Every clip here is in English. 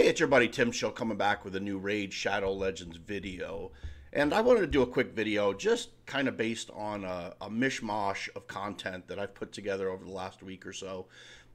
Hey, it's your buddy Timshel coming back with a new Raid Shadow Legends video. And I wanted to do a quick video just kind of based on a, a mishmash of content that I've put together over the last week or so.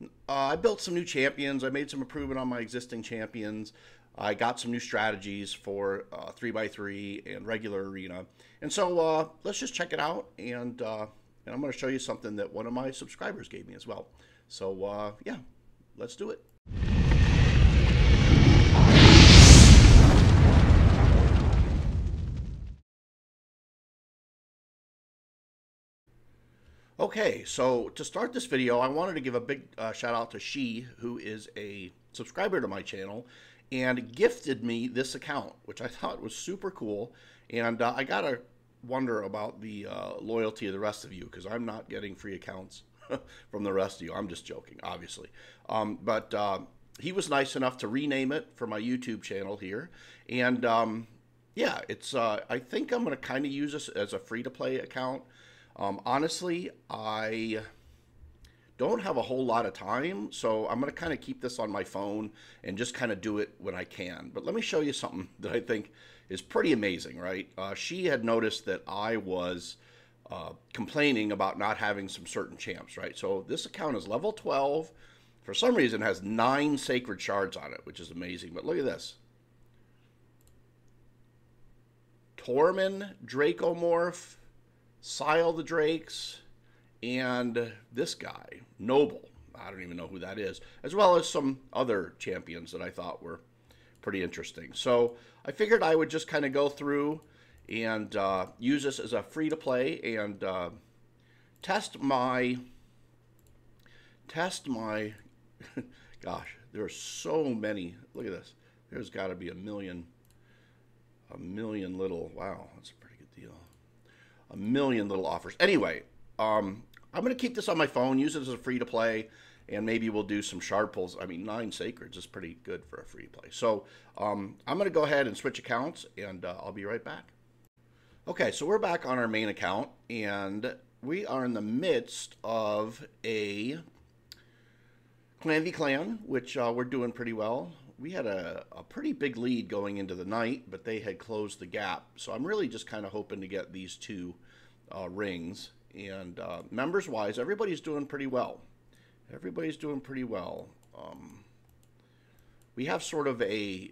Uh, I built some new champions. I made some improvement on my existing champions. I got some new strategies for uh, 3x3 and regular arena. And so uh, let's just check it out. And, uh, and I'm going to show you something that one of my subscribers gave me as well. So uh, yeah, let's do it. Okay, so to start this video, I wanted to give a big uh, shout out to She, who is a subscriber to my channel, and gifted me this account, which I thought was super cool. And uh, I gotta wonder about the uh, loyalty of the rest of you because I'm not getting free accounts from the rest of you. I'm just joking, obviously. Um, but uh, he was nice enough to rename it for my YouTube channel here, and um, yeah, it's. Uh, I think I'm gonna kind of use this as a free to play account. Um, honestly, I don't have a whole lot of time, so I'm going to kind of keep this on my phone and just kind of do it when I can. But let me show you something that I think is pretty amazing, right? Uh, she had noticed that I was uh, complaining about not having some certain champs, right? So this account is level 12. For some reason, has nine sacred shards on it, which is amazing. But look at this. Tormin, Dracomorph, Sile the Drakes, and this guy, Noble. I don't even know who that is, as well as some other champions that I thought were pretty interesting. So I figured I would just kind of go through and uh, use this as a free to play and uh, test my test my gosh there are so many look at this there's got to be a million a million little wow that's a pretty good deal a million little offers. Anyway, um, I'm going to keep this on my phone, use it as a free to play, and maybe we'll do some shard pulls. I mean, nine sacreds is pretty good for a free play. So um, I'm going to go ahead and switch accounts, and uh, I'll be right back. Okay, so we're back on our main account, and we are in the midst of a Clan v Clan, which uh, we're doing pretty well. We had a, a pretty big lead going into the night, but they had closed the gap. So I'm really just kind of hoping to get these two uh, rings. And uh, members wise, everybody's doing pretty well. Everybody's doing pretty well. Um, we have sort of a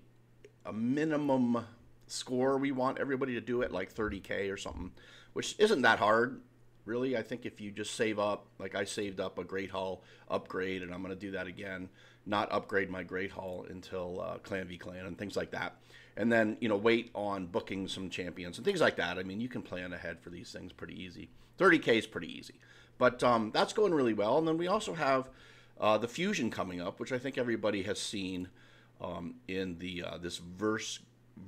a minimum score we want everybody to do it like 30k or something, which isn't that hard really. I think if you just save up, like I saved up a Great Hall upgrade, and I'm going to do that again, not upgrade my Great Hall until uh, Clan v Clan and things like that. And then, you know, wait on booking some champions and things like that. I mean, you can plan ahead for these things pretty easy. 30K is pretty easy. But um, that's going really well. And then we also have uh, the Fusion coming up, which I think everybody has seen um, in the uh, this Verse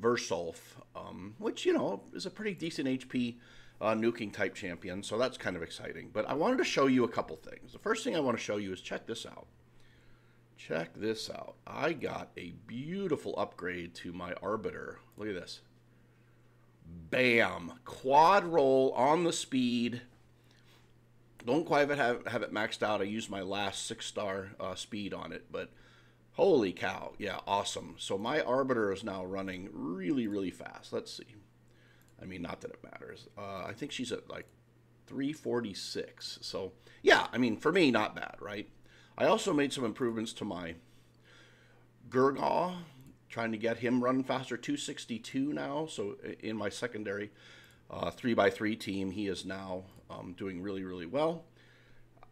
Versulf, um, which, you know, is a pretty decent HP uh, nuking type champion, so that's kind of exciting. But I wanted to show you a couple things. The first thing I want to show you is check this out. Check this out. I got a beautiful upgrade to my Arbiter. Look at this. Bam! Quad roll on the speed. Don't quite have, have it maxed out. I used my last six star uh, speed on it, but holy cow. Yeah, awesome. So my Arbiter is now running really, really fast. Let's see. I mean, not that it matters. Uh, I think she's at like 346. So, yeah, I mean, for me, not bad, right? I also made some improvements to my Gurgoh, trying to get him running faster. 262 now. So, in my secondary uh, 3x3 team, he is now um, doing really, really well.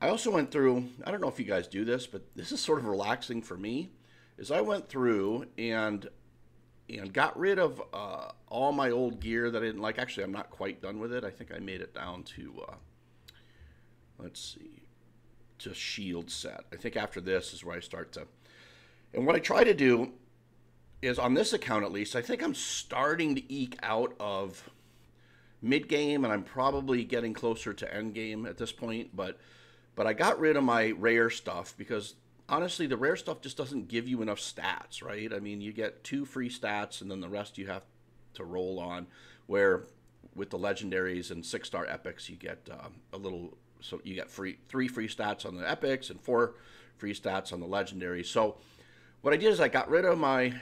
I also went through, I don't know if you guys do this, but this is sort of relaxing for me, is I went through and and got rid of uh, all my old gear that I didn't like. Actually, I'm not quite done with it. I think I made it down to, uh, let's see, to shield set. I think after this is where I start to, and what I try to do is on this account at least, I think I'm starting to eke out of mid game, and I'm probably getting closer to end game at this point. But but I got rid of my rare stuff because honestly, the rare stuff just doesn't give you enough stats, right? I mean, you get two free stats, and then the rest you have to roll on. Where with the legendaries and six star epics, you get uh, a little. So you get free three free stats on the epics and four free stats on the legendaries. So what I did is I got rid of my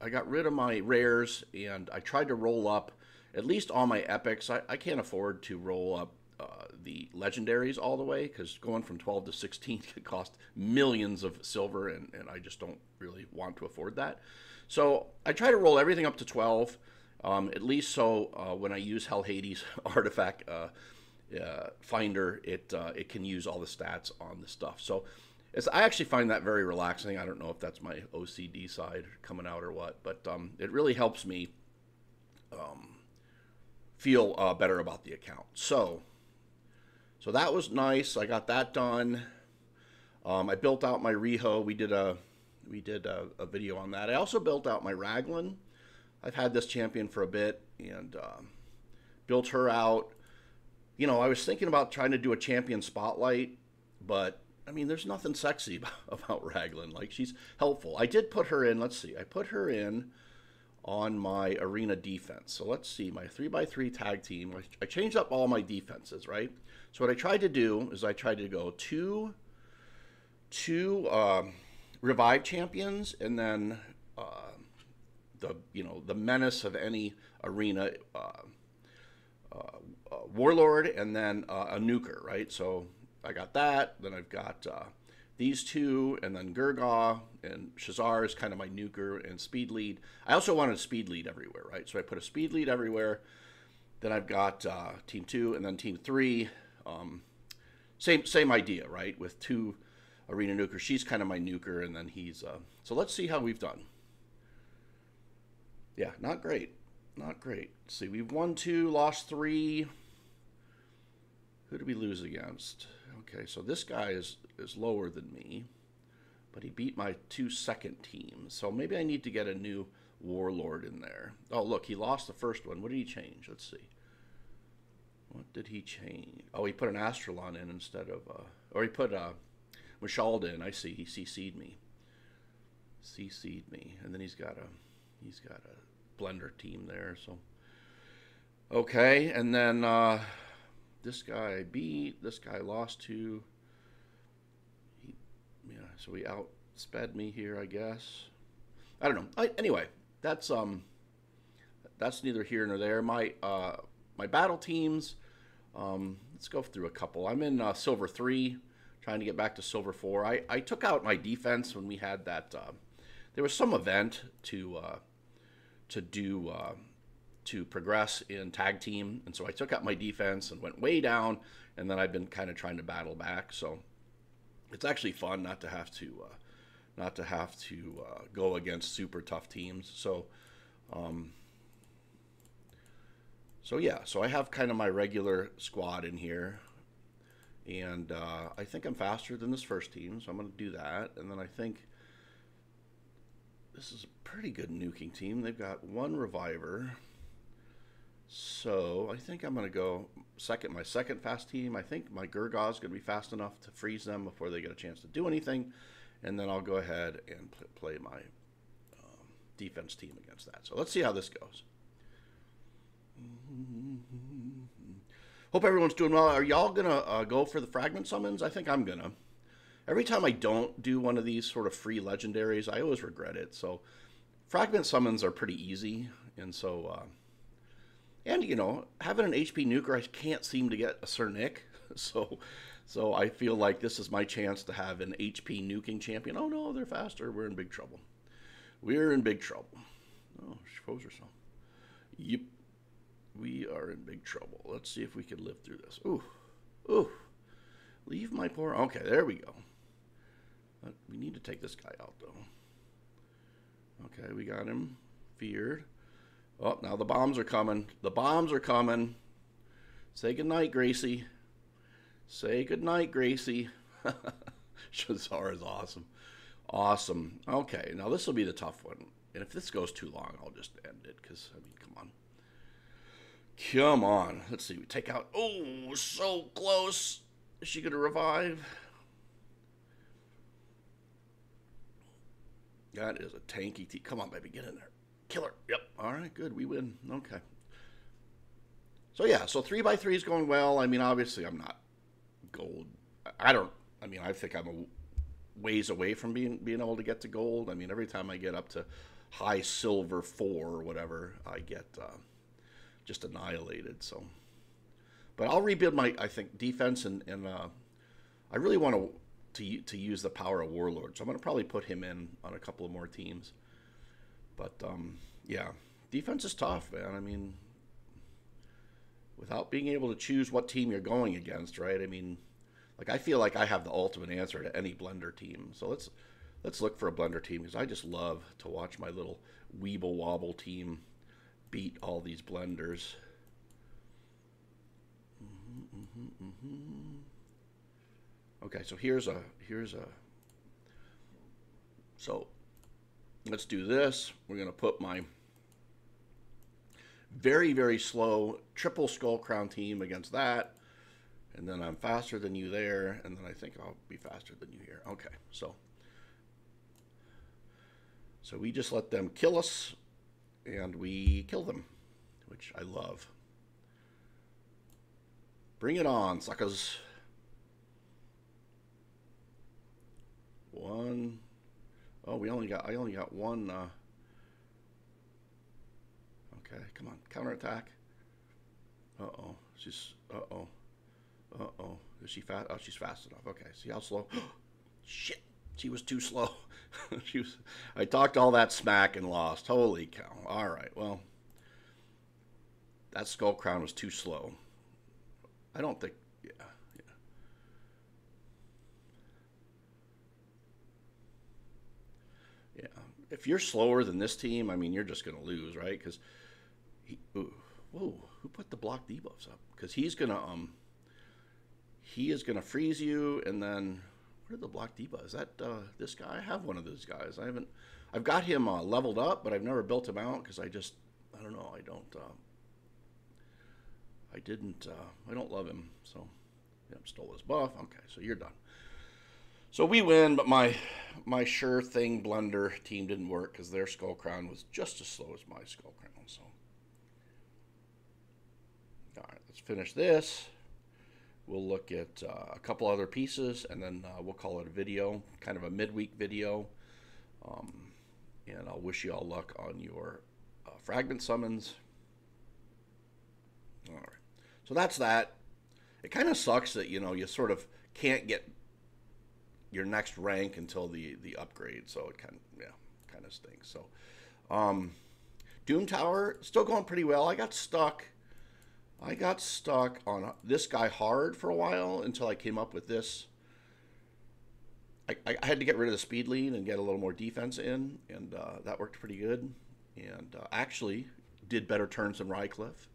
I got rid of my rares and I tried to roll up at least all my epics. I, I can't afford to roll up uh, the legendaries all the way because going from 12 to 16 could cost millions of silver and, and I just don't really want to afford that. So I try to roll everything up to 12, um, at least so uh, when I use HellHades artifact uh, uh, finder, it uh, it can use all the stats on the stuff. So it's, I actually find that very relaxing. I don't know if that's my OCD side coming out or what, but um, it really helps me um, feel uh, better about the account. So, so that was nice. I got that done. Um, I built out my Reho. We did a we did a, a, video on that. I also built out my Raglin. I've had this champion for a bit and uh, built her out. You know, I was thinking about trying to do a champion spotlight, but I mean, there's nothing sexy about, Raglin. Like she's helpful. I did put her in. Let's see. I put her in on my arena defense. So let's see my three by three tag team. I changed up all my defenses, right? So what I tried to do is I tried to go two, two um, revive champions, and then uh, the you know the menace of any arena. Uh, uh warlord and then uh, a nuker, right? So I got that. Then I've got uh, these two, and then Gurgoh and Shazar is kind of my nuker and speed lead. I also wanted a speed lead everywhere, right? So I put a speed lead everywhere. Then I've got uh, team two and then team three. Um, same same idea, right? With two arena nuker. She's kind of my nuker, and then he's. Uh, so let's see how we've done. Yeah, not great. Not great. Let's see, we've won two, lost three. We lose against? Okay, so this guy is, is lower than me, but he beat my two second teams. So maybe I need to get a new warlord in there. Oh, look, he lost the first one. What did he change? Let's see. What did he change? Oh, he put an Astralon in instead of, uh, or he put uh, Mashalled in. I see. He CC'd me. CC'd me, and then he's got a, he's got a blender team there. So, okay, and then. Uh, this guy beat, this guy lost to. He, yeah, so he outsped me here, I guess. I don't know. I, anyway, that's um, that's neither here nor there. My uh, my battle teams. Um, let's go through a couple. I'm in uh, silver three, trying to get back to silver four. I, I took out my defense when we had that. Uh, there was some event to uh, to do uh, to progress in tag team. And so I took out my defense and went way down. And then I've been kind of trying to battle back. So it's actually fun not to have to uh, not to have to uh, go against super tough teams. So um, so yeah, so I have kind of my regular squad in here. And uh, I think I'm faster than this first team, so I'm going to do that. And then I think this is a pretty good nuking team. They've got one reviver. So I think I'm going to go second. My second fast team. I think my Gurgoh is going to be fast enough to freeze them before they get a chance to do anything, and then I'll go ahead and pl play my um, defense team against that. So let's see how this goes. Hope everyone's doing well. Are y'all gonna uh, go for the fragment summons? I think I'm gonna. Every time I don't do one of these sort of free legendaries, I always regret it. So fragment summons are pretty easy, and so. Uh, and you know, having an HP nuker, I can't seem to get a Sir Nick, so so I feel like this is my chance to have an HP nuking champion. Oh no, they're faster. We're in big trouble. We're in big trouble. Oh, she froze herself. Yep, we are in big trouble. Let's see if we can live through this. Ooh, ooh, leave my poor. Okay, there we go. But we need to take this guy out though. Okay, we got him feared. Oh, now the bombs are coming. The bombs are coming. Say goodnight, Gracie. Say goodnight, Gracie. Shazar is awesome. Awesome. Okay, now this will be the tough one. And if this goes too long, I'll just end it because, I mean, come on. Come on. Let's see. We take out. Oh, so close. Is she going to revive? That is a tanky T. Come on, baby. Get in there. Killer. Yep. All right, good. We win. Okay. So yeah, so three by three is going well. I mean, obviously, I'm not gold. I don't. I mean, I think I'm a ways away from being being able to get to gold. I mean, every time I get up to high silver four or whatever, I get uh, just annihilated. So, but I'll rebuild my I think defense and and uh, I really want to to to use the power of Warlord. So I'm going to probably put him in on a couple of more teams. But um, yeah, defense is tough, man. I mean, without being able to choose what team you're going against, right? I mean, like I feel like I have the ultimate answer to any blender team. So let's let's look for a blender team because I just love to watch my little weeble wobble team beat all these blenders. Mm-hmm, mm-hmm, mm-hmm. Okay, so here's a here's a so let's do this. We're gonna put my very very slow triple skull crown team against that and then I'm faster than you there, and then I think I'll be faster than you here. Okay, so so we just let them kill us, and we kill them, which I love. Bring it on, suckers. One. Oh, we only got. I only got one. Uh, okay, come on, counterattack. Uh oh, she's. Uh oh. Uh oh. Is she fast? Oh, she's fast enough. Okay. See how slow? Shit. She was too slow. she was. I talked all that smack and lost. Holy cow. All right. Well, that skull crown was too slow. I don't think. Yeah. Yeah. Yeah. If you're slower than this team, I mean, you're just going to lose, right? Because. Whoa. Who put the block debuffs up? Because he's going to um he is going to freeze you, and then where are the block Deeba? Is that uh, this guy? I have one of those guys. I haven't. I've got him uh, leveled up, but I've never built him out because I just I don't know. I don't. Uh, I didn't. Uh, I don't love him. So, yep, stole his buff. Okay, so you're done. So we win, but my my sure thing blender team didn't work because their skull crown was just as slow as my skull crown. So, all right, let's finish this. We'll look at uh, a couple other pieces and then uh, we'll call it a video, kind of a midweek video. Um, and I'll wish you all luck on your uh, fragment summons. All right. So that's that. It kind of sucks that, you know, you sort of can't get your next rank until the, the upgrade. So it kind of, yeah, kind of stinks. So, um, Doom Tower, still going pretty well. I got stuck I got stuck on this guy hard for a while until I came up with this. I, I had to get rid of the speed lean and get a little more defense in, and uh, that worked pretty good. And uh, actually did better turns than Rycliffe.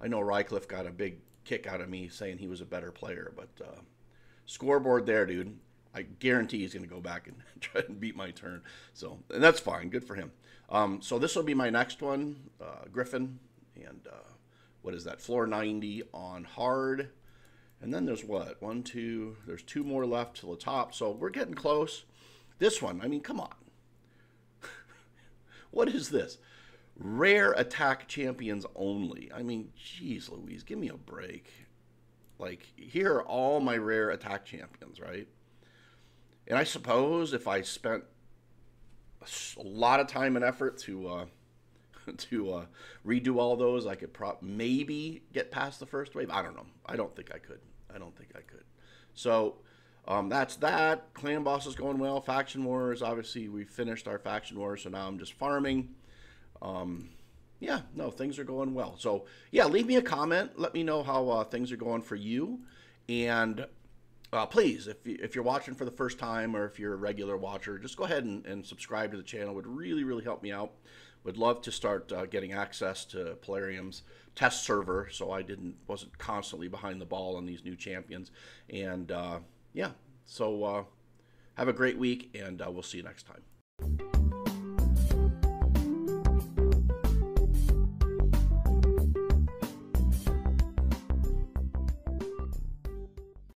I know Rycliffe got a big kick out of me saying he was a better player, but uh, scoreboard there, dude. I guarantee he's going to go back and try and beat my turn. So, and that's fine. Good for him. Um, so this will be my next one, uh, Griffin, and uh, what is that? Floor 90 on hard. And then there's what? One, two, there's two more left to the top. So we're getting close. This one, I mean, come on. what is this? Rare attack champions only. I mean, geez, Louise, give me a break. Like, here are all my rare attack champions, right? And I suppose if I spent a lot of time and effort to uh, to uh, redo all those. I could prop maybe get past the first wave. I don't know. I don't think I could. I don't think I could. So um, that's that. Clan boss is going well. Faction wars. Obviously, we finished our faction wars, so now I'm just farming. Um, yeah, no, things are going well. So yeah, leave me a comment. Let me know how uh, things are going for you, and uh, please, if, you, if you're watching for the first time or if you're a regular watcher, just go ahead and, and subscribe to the channel. It would really, really help me out. Would love to start uh, getting access to Plarium's test server, so I didn't wasn't constantly behind the ball on these new champions. And uh, yeah, so uh, have a great week, and uh, we'll see you next time.